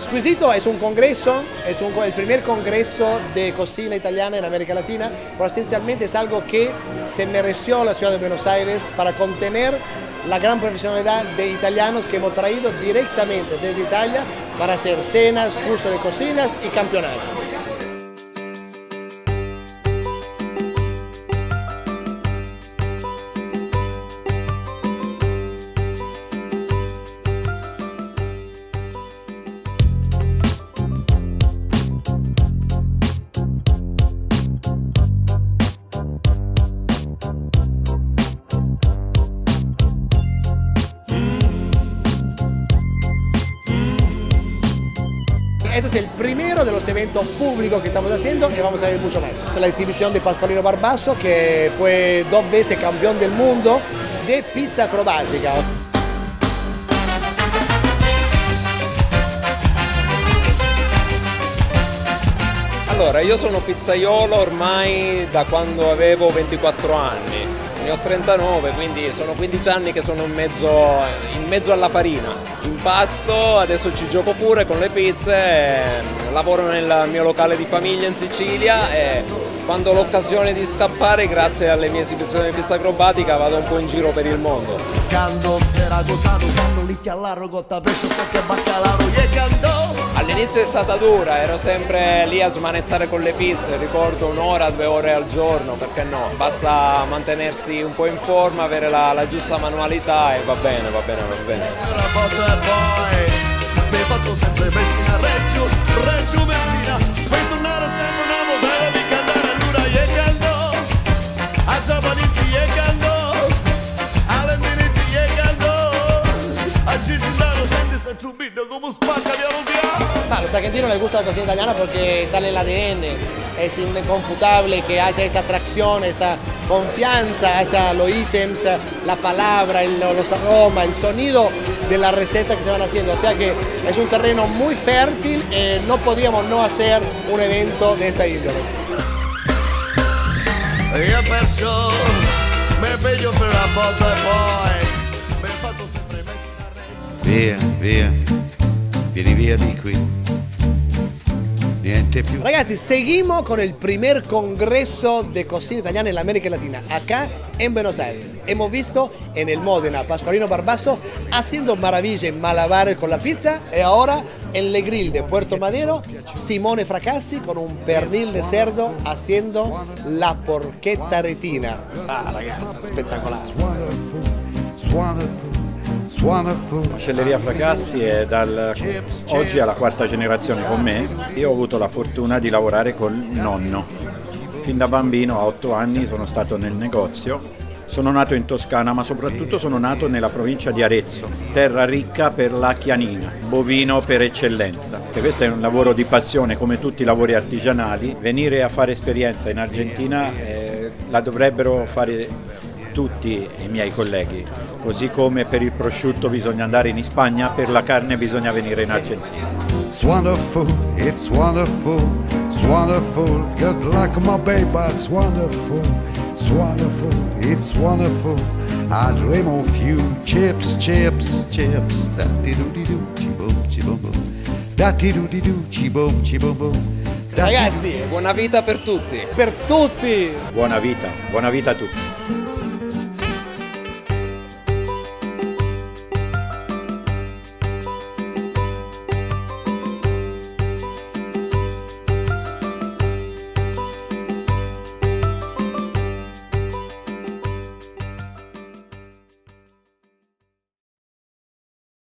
Squisito es un congreso, es el primer congreso de cocina italiana en América Latina, pero esencialmente es algo que se mereció la ciudad de Buenos Aires para contener la gran profesionalidad de italianos que hemos traído directamente desde Italia para hacer cenas, cursos de cocinas y campeonatos. Este es el primero de los eventos públicos que estamos haciendo y vamos a ver mucho más. Es la exhibición de Pascualino Barbasso, que fue dos veces campeón del mundo de pizza acrobática. Allora, io sono pizzaiolo ormai da quando avevo 24 anni, ne ho 39, quindi sono 15 anni che sono in mezzo, in mezzo alla farina. Impasto, adesso ci gioco pure con le pizze, lavoro nel mio locale di famiglia in Sicilia e quando ho l'occasione di scappare, grazie alle mie esibizioni di pizza acrobatica, vado un po' in giro per il mondo. All'inizio è stata dura, ero sempre lì a smanettare con le pizze, ricordo un'ora, due ore al giorno, perché no? Basta mantenersi un po' in forma, avere la, la giusta manualità e va bene, va bene, va bene. E mi faccio sempre Messina Reggio, Reggio Messina. Per A si gli cantò A A Dano senti sta ciubino come spacca piano piano A los argentinos les gusta la cocina italiana porque está en el ADN, es inconfutable que haya esta atracción, esta confianza hacia los ítems, la palabra, el- los aromas, el sonido de la receta que se van haciendo. O sea que es un terreno muy fértil, eh, no podíamos no hacer un evento de esta índole. Via, via, vieni via di qui. Niente più. Ragazzi, seguimos con el primer congreso de cocina italiana en la América Latina, acá en Buenos Aires. Hemos visto en el Modena Pascualino Barbasso haciendo maravillas en malabares con la pizza y ahora en Le Grill de Puerto Madero, Simone Fracassi con un pernil de cerdo haciendo la porchetta retina. Ah, ragazzi, spettacolare. Macelleria Fracassi è dal, oggi alla quarta generazione con me. Io ho avuto la fortuna di lavorare col nonno. Fin da bambino, a otto anni, sono stato nel negozio. Sono nato in Toscana, ma soprattutto sono nato nella provincia di Arezzo, terra ricca per la chianina, bovino per eccellenza. E questo è un lavoro di passione, come tutti i lavori artigianali. Venire a fare esperienza in Argentina eh, la dovrebbero fare tutti i miei colleghi, così come per il prosciutto bisogna andare in Spagna, per la carne bisogna venire in Argentina. It's wonderful, it's wonderful, it's wonderful. Good luck, my baby, it's wonderful, it's wonderful, it's wonderful. I dream of you, chips, chips, chips. Da di do di do, boom boom. Da di do di do, di do- Ragazzi, Buona vita per tutti! per tutti! Buona vita, buona vita a tutti.